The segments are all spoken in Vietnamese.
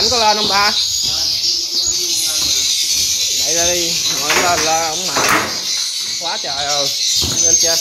ảnh có lên không ba đây ra ngồi lên là ông mạnh. Quá trời ơi lên trên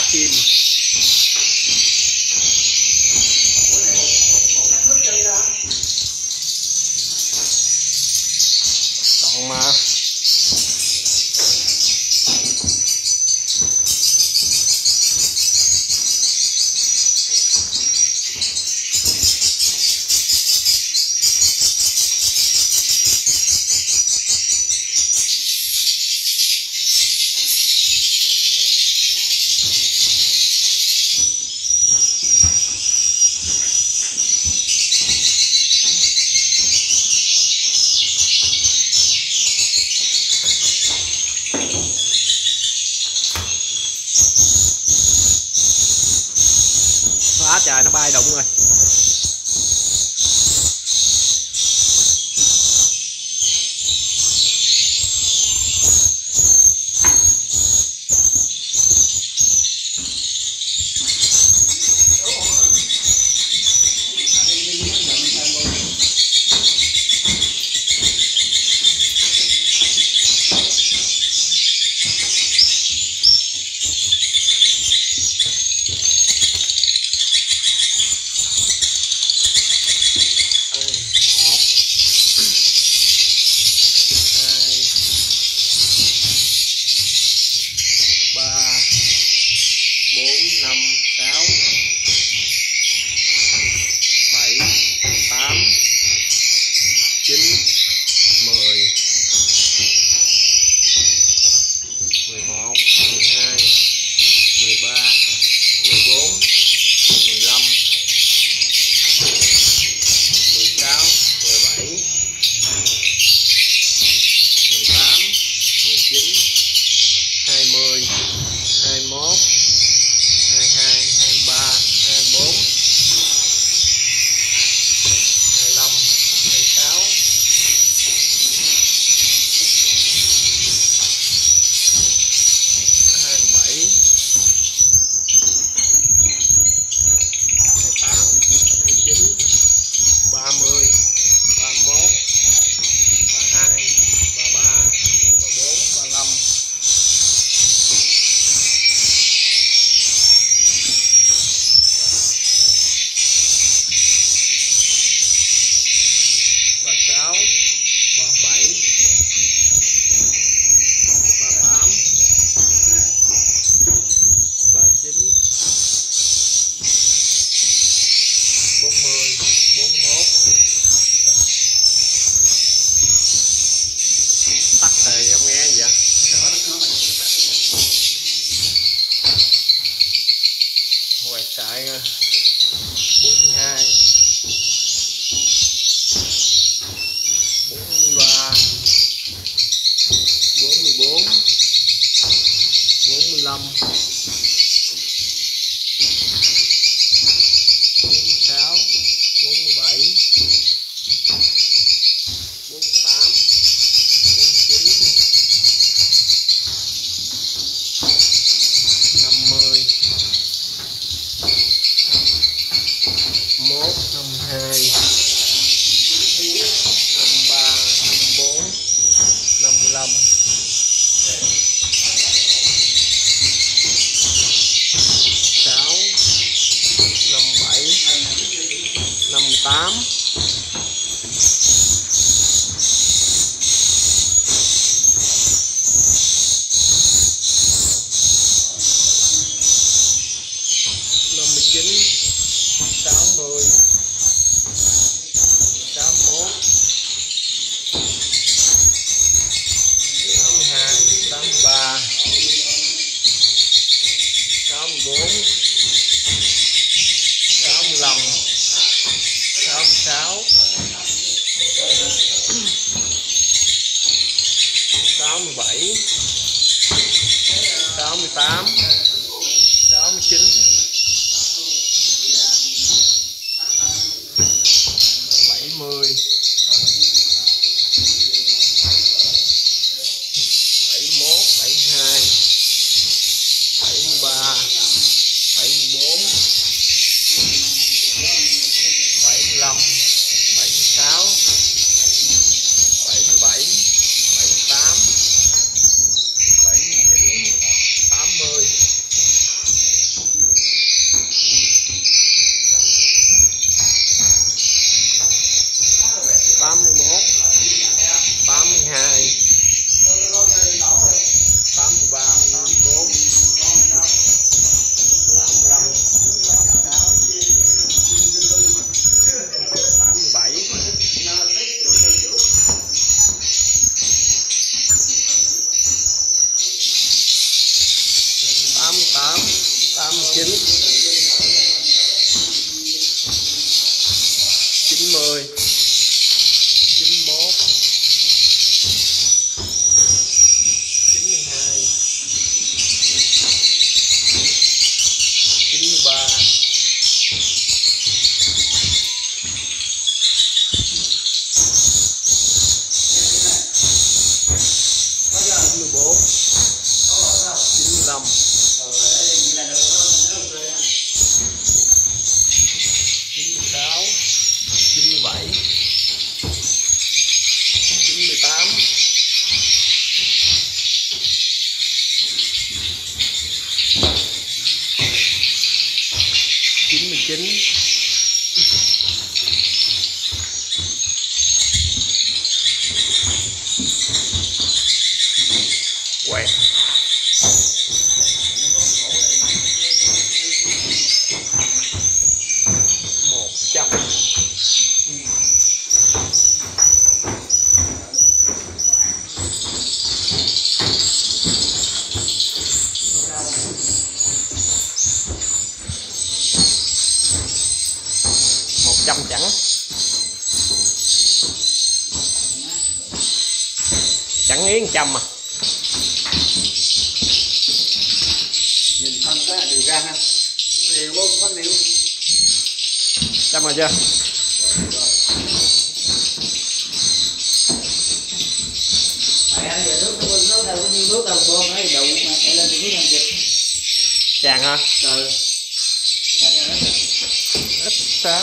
team. chín sáu mươi mamãe. didn't. trong trắng chẳng yến trăm mà nhìn thân cái là điều ra ha. Điều bông có điều trăm rồi chưa? Chàng ha ừ. ít sao?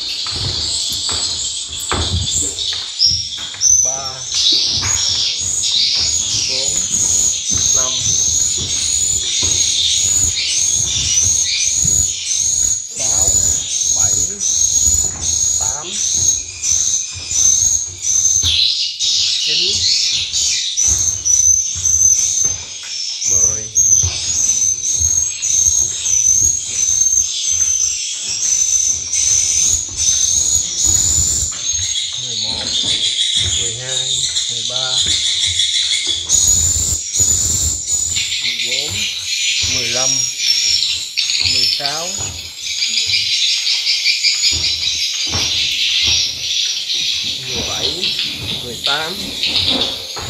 18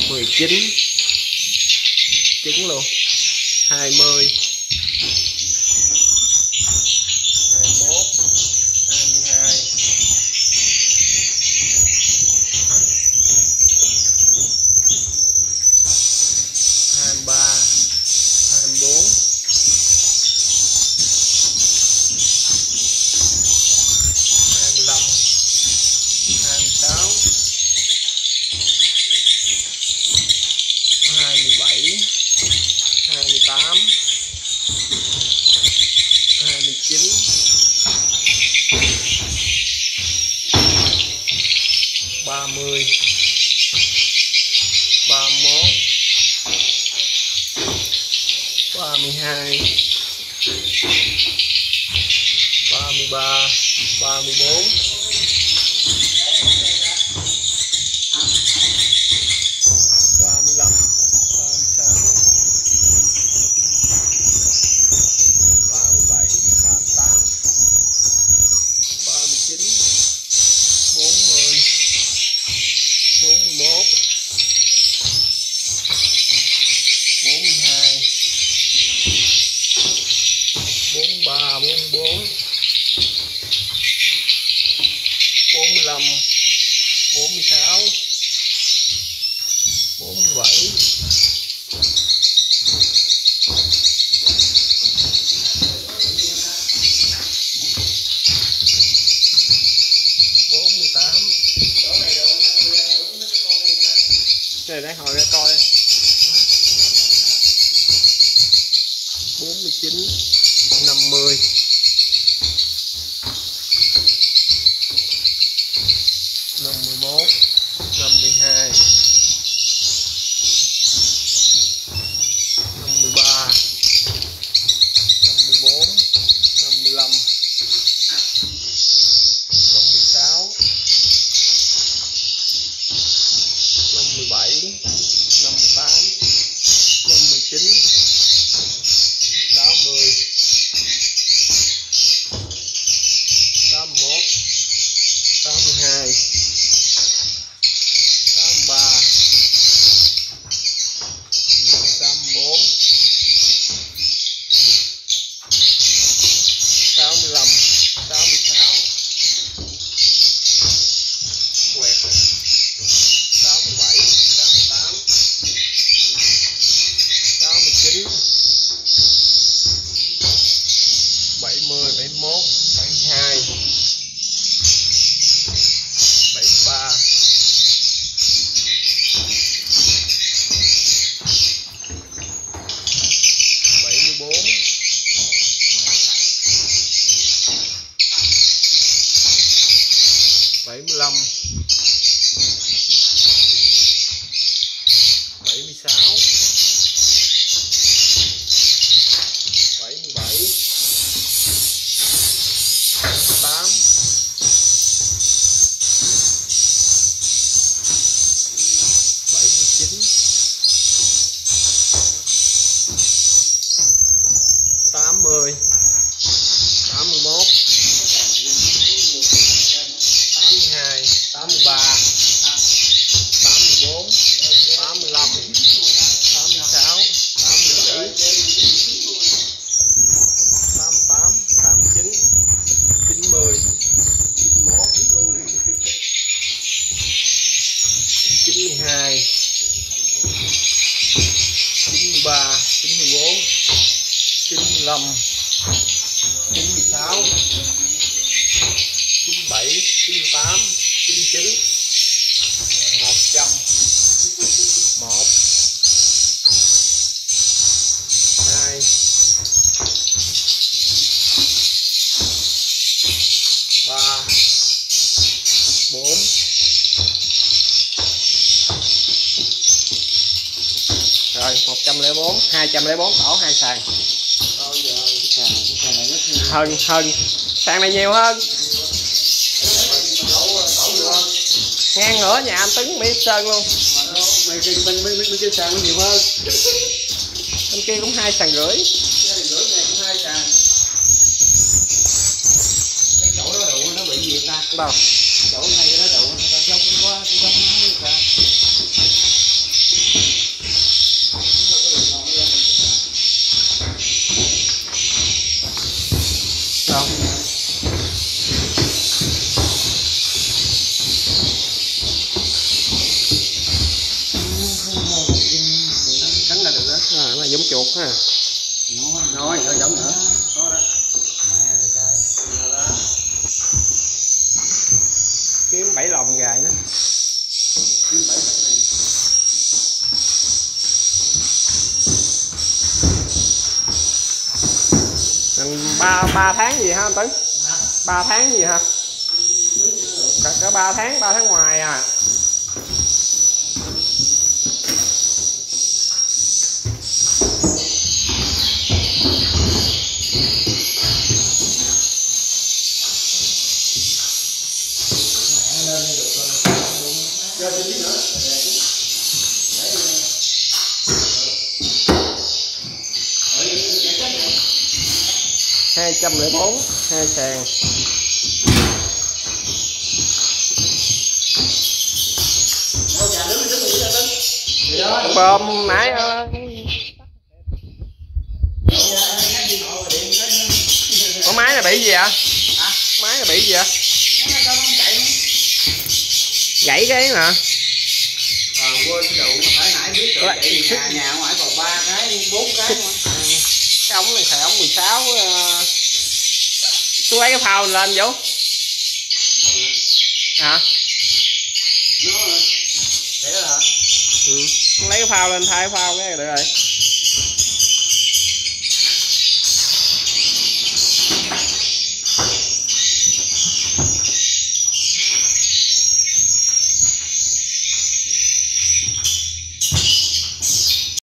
19 trứng luôn. 20 104 204 tổ hai sàn. Hơn hơn sàn này nhiều hơn. Ngang ngửa nhà anh tấn mỹ sơn luôn. Bên kia bên bên sàn nhiều hơn bên kia cũng hai sàn rưỡi. Cái chỗ đó nó nó bị gì ta đâu chỗ này nó đủ nó giống quá giống 3 tháng gì ha anh Tấn? 3 tháng gì hả cả, cả 3 tháng 3 tháng ngoài à. Thank you. 204 hai sàn. Bơm nãy ờ, có máy này bị gì vậy? Máy này bị gì vậy? Gãy cái mà. Ờ quên cái đủ phải nãy biết rồi chạy nhà nhà ngoài còn ba cái bốn cái cái ống này xài ống 16 uh, tôi lấy cái phao lên vũ hả? Nó để đó hả? Ừ. lấy cái phao lên thay cái phao cái được rồi